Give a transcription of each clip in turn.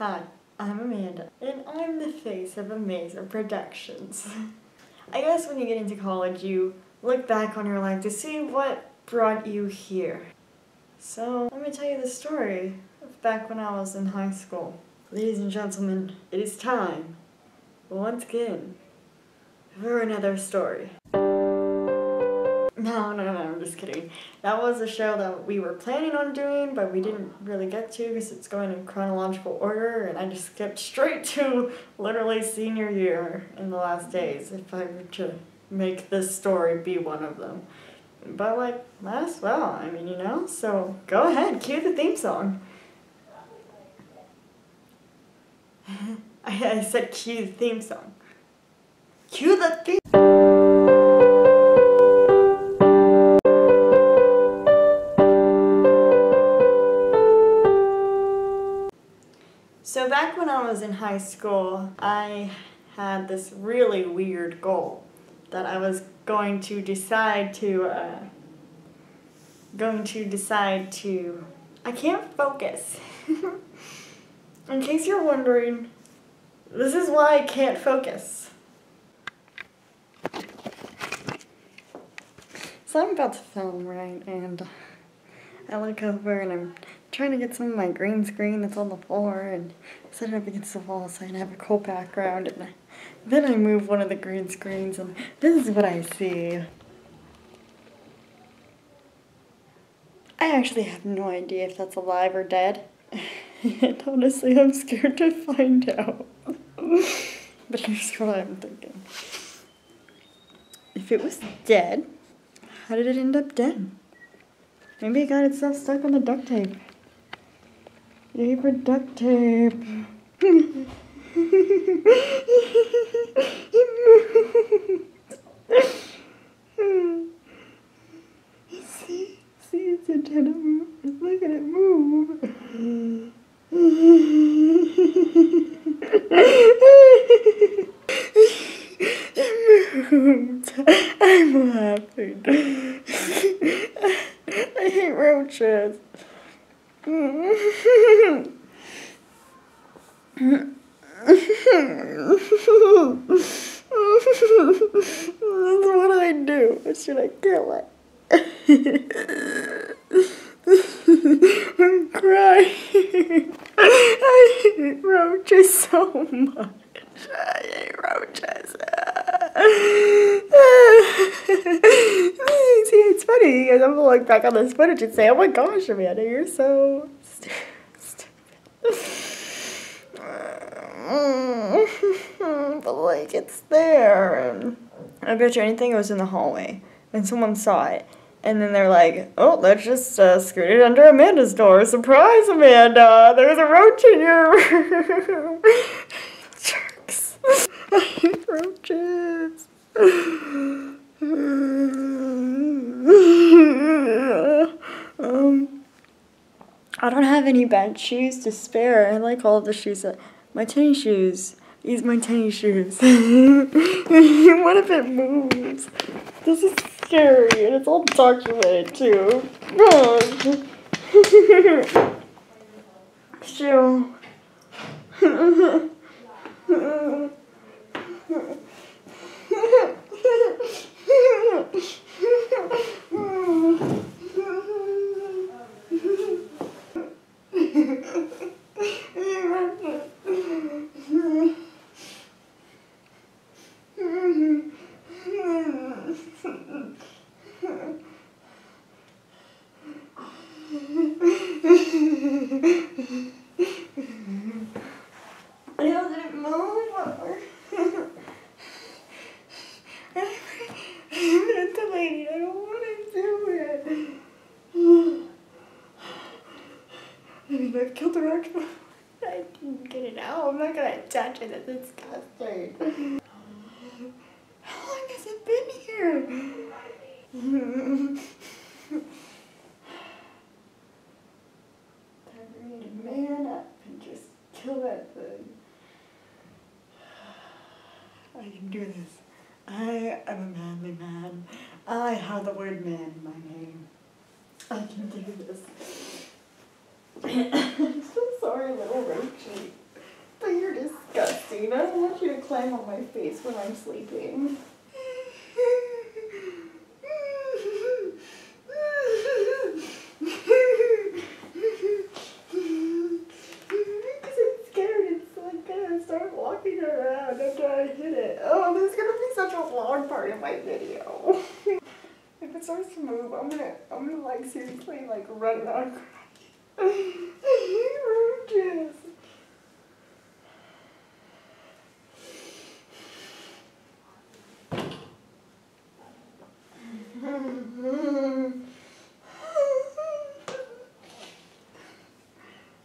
Hi, I'm Amanda, and I'm the face of Amaza Productions. I guess when you get into college, you look back on your life to see what brought you here. So, let me tell you the story of back when I was in high school. Ladies and gentlemen, it is time, once again, for another story. No, no, no, I'm just kidding. That was a show that we were planning on doing, but we didn't really get to because it's going in chronological order, and I just skipped straight to literally senior year in the last days if I were to make this story be one of them. But, like, might as well, I mean, you know? So, go ahead, cue the theme song. I, I said cue the theme song. Cue the theme was in high school, I had this really weird goal that I was going to decide to uh, going to decide to I can't focus. in case you're wondering, this is why I can't focus. So I'm about to film, right? And I look over and I'm trying to get some of my green screen that's on the floor and set it up against the wall so I can have a cool background. And then I move one of the green screens and this is what I see. I actually have no idea if that's alive or dead. and honestly, I'm scared to find out. but here's what I'm thinking. If it was dead, how did it end up dead? Maybe it got itself stuck on the duct tape. For duct tape. see, see its antenna move. Look at it move. it moved. I'm laughing. I hate roaches. What do I do? Should I kill it? I'm crying. I hate roaches so much. I hate roaches. See, it's funny because I'm gonna look back on this footage and say, oh my gosh, Amanda, you're so but like it's there and I bet you anything it was in the hallway and someone saw it and then they're like, oh, let's just uh, scoot it under Amanda's door. Surprise, Amanda! There's a roach in your room. Jerks. I hate roaches. Um, I don't have any bad shoes to spare. I like all the shoes that my tennis shoes. These my tennis shoes. what if it moves? This is scary and it's all documented too. Shoe. How did it move? I'm the lady. I don't want to do it. I mean, I've killed the roach before. I didn't get it out. I'm not gonna touch it. It's disgusting. How long has it been here? Time for me to man up and just kill that thing. I can do this. I am a manly man. I have the word man in my name. I can do this. I'm so sorry, little Roachie. But you're disgusting. I don't want you to climb on my face when I'm sleeping. Because I'm scared it's like gonna start walking around after I hit it. Oh, this is gonna be such a long part of my video. if it starts to move, I'm gonna, I'm gonna like seriously like run around crying. I hate roaches.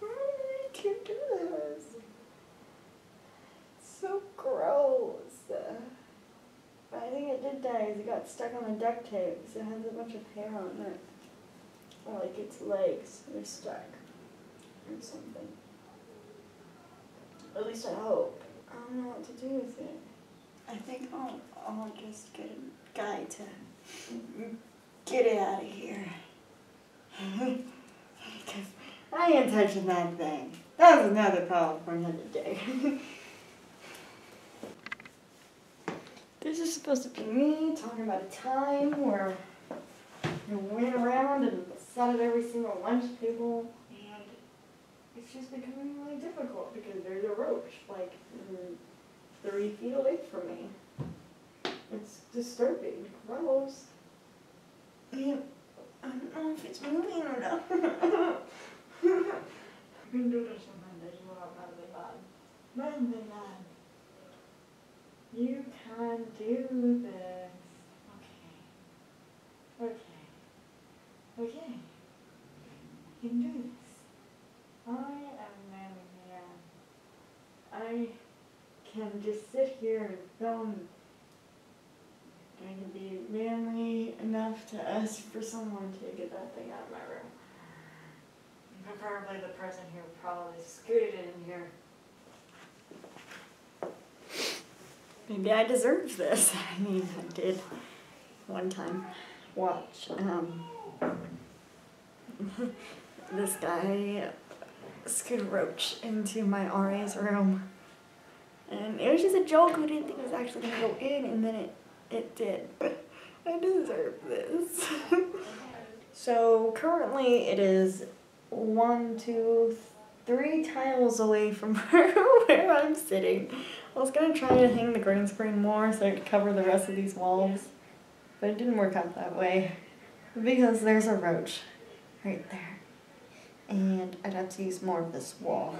I can't do this. It's so gross. But I as it got stuck on the duct tape because it has a bunch of hair on it. Or like its legs are stuck or something. At least I hope. I don't know what to do with it. I think I'll, I'll just get a guy to get it out of here. Because I ain't touching that thing. That was another problem for another day. this is supposed to be me talking about a time where I went around and sat at every single lunch table, and it's just becoming really difficult because there's a roach like three feet away from me. It's disturbing. Gross. I don't know if it's moving or not. This sometimes bad. Really bad. You can do this. Okay. Okay. Okay. You can do this. I am man man. I can just sit here and film. I can be manly enough to ask for someone to get that thing out of my room. Preferably the person who probably scooted in here. Maybe I deserve this. I mean, I did one time watch um, this guy scoot a roach into my RA's room. And it was just a joke. We didn't think it was actually going to go in, and then it, it did. I deserve this. so currently it is one, two, three tiles away from where I'm sitting. I was gonna try to hang the green screen more so I could cover the rest of these walls, but it didn't work out that way because there's a roach right there, and I'd have to use more of this wall.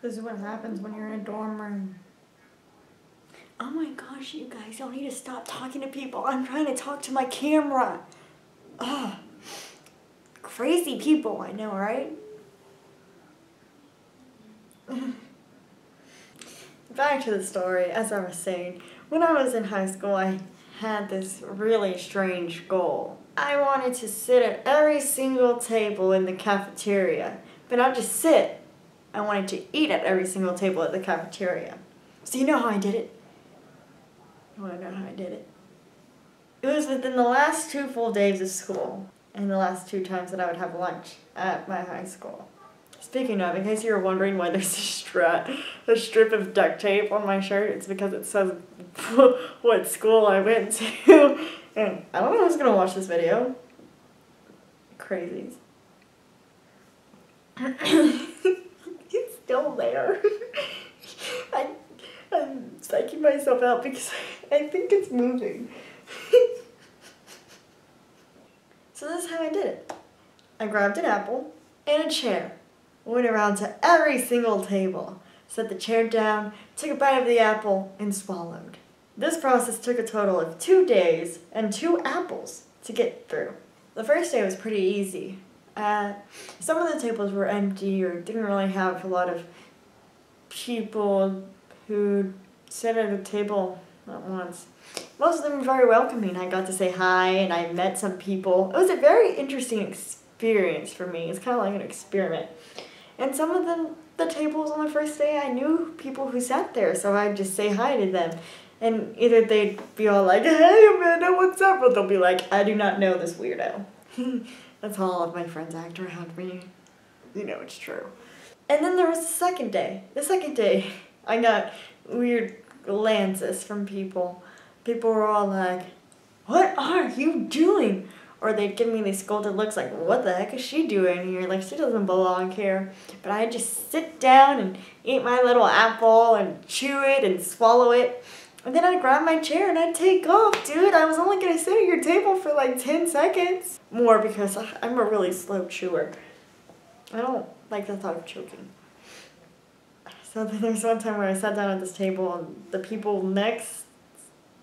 This is what happens when you're in a dorm room. Oh my gosh, you guys, y'all need to stop talking to people. I'm trying to talk to my camera. Ugh. Crazy people, I know, right? Back to the story, as I was saying, when I was in high school, I had this really strange goal. I wanted to sit at every single table in the cafeteria, but not just sit. I wanted to eat at every single table at the cafeteria. So you know how I did it? You want to know how I did it? It was within the last two full days of school and the last two times that I would have lunch at my high school. Speaking of, in case you were wondering why there's a strap, a strip of duct tape on my shirt, it's because it says what school I went to. And I don't know who's gonna watch this video. Crazies. it's still there. I, I'm psyching myself out because I think it's moving. So this is how I did it. I grabbed an apple and a chair, went around to every single table, set the chair down, took a bite of the apple, and swallowed. This process took a total of two days and two apples to get through. The first day was pretty easy. Uh, some of the tables were empty or didn't really have a lot of people who sat at a table at once. Most of them were very welcoming. I got to say hi and I met some people. It was a very interesting experience for me. It's kind of like an experiment. And some of them, the tables on the first day, I knew people who sat there, so I'd just say hi to them. And either they'd be all like, hey Amanda, what's up? Or they'll be like, I do not know this weirdo. That's how all of my friends act around me. you know it's true. And then there was the second day. The second day, I got weird glances from people. People were all like, What are you doing? Or they'd give me these scolded looks like, What the heck is she doing here? Like, she doesn't belong here. But I'd just sit down and eat my little apple and chew it and swallow it. And then I'd grab my chair and I'd take off, dude. I was only gonna sit at your table for like 10 seconds. More because I'm a really slow chewer. I don't like the thought of choking. So there's one time where I sat down at this table and the people next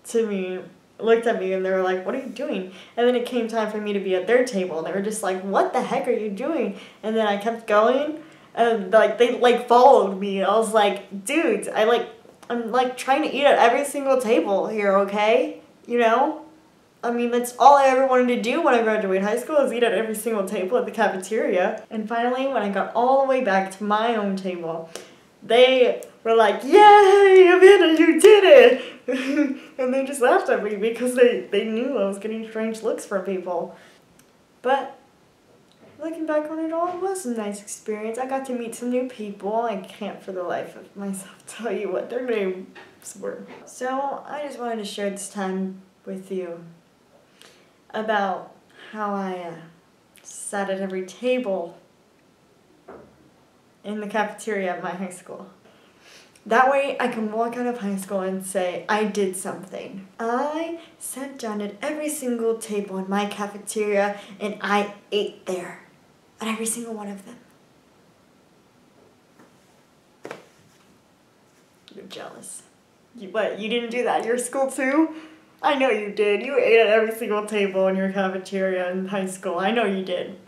to me looked at me and they were like, what are you doing? And then it came time for me to be at their table and they were just like, what the heck are you doing? And then I kept going and like they like followed me. I was like, dude, I like, I'm like trying to eat at every single table here, okay? You know? I mean, that's all I ever wanted to do when I graduated high school is eat at every single table at the cafeteria. And finally, when I got all the way back to my own table, they were like, Yay, Amanda, you did it! and they just laughed at me because they, they knew I was getting strange looks from people. But looking back on it all, it was a nice experience. I got to meet some new people. I can't for the life of myself tell you what their names were. So I just wanted to share this time with you about how I uh, sat at every table in the cafeteria at my high school. That way I can walk out of high school and say, I did something. I sat down at every single table in my cafeteria and I ate there. At every single one of them. You're jealous. You, what, you didn't do that at your school too? I know you did. You ate at every single table in your cafeteria in high school. I know you did.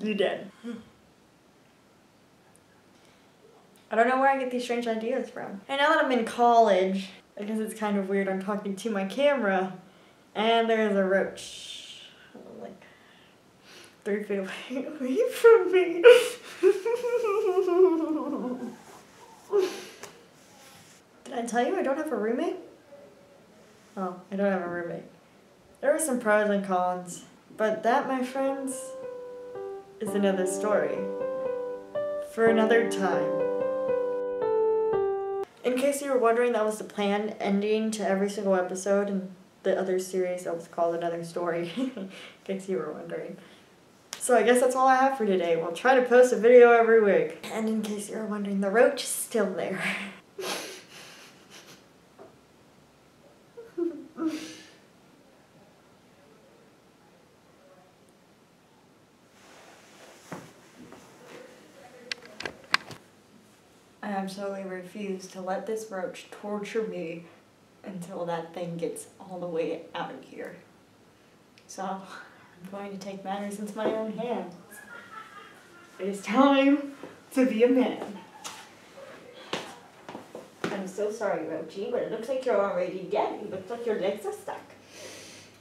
You did. I don't know where I get these strange ideas from. And now that I'm in college, I guess it's kind of weird, I'm talking to my camera, and there's a roach, like, three feet away, away from me. Did I tell you I don't have a roommate? Oh, I don't have a roommate. There are some pros and cons, but that, my friends, is another story. For another time. In case you were wondering, that was the planned ending to every single episode, and the other series that was called Another Story, in case you were wondering. So I guess that's all I have for today. We'll try to post a video every week. And in case you were wondering, the roach is still there. I absolutely refuse to let this roach torture me until that thing gets all the way out of here. So, I'm going to take matters into my own hands. It is time to be a man. I'm so sorry, Roachy, but it looks like you're already dead. It looks like your legs are stuck.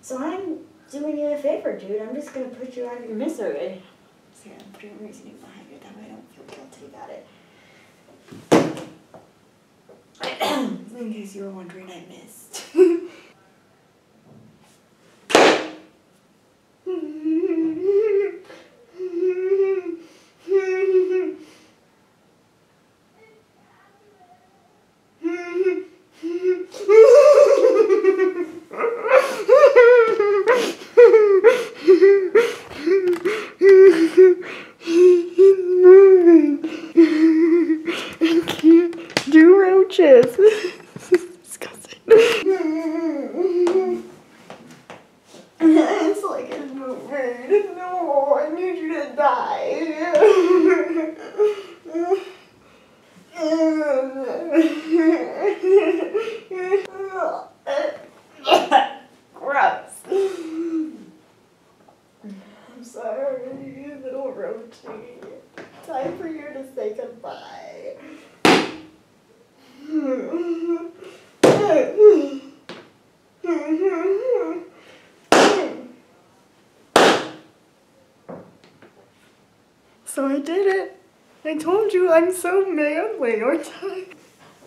So I'm doing you a favor, dude. I'm just gonna put you out of your misery. See, I'm putting reasoning behind it. That way I don't feel guilty about it. In case you were wondering, I missed. Time for you to say goodbye. So I did it. I told you I'm so manly, aren't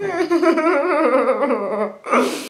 I?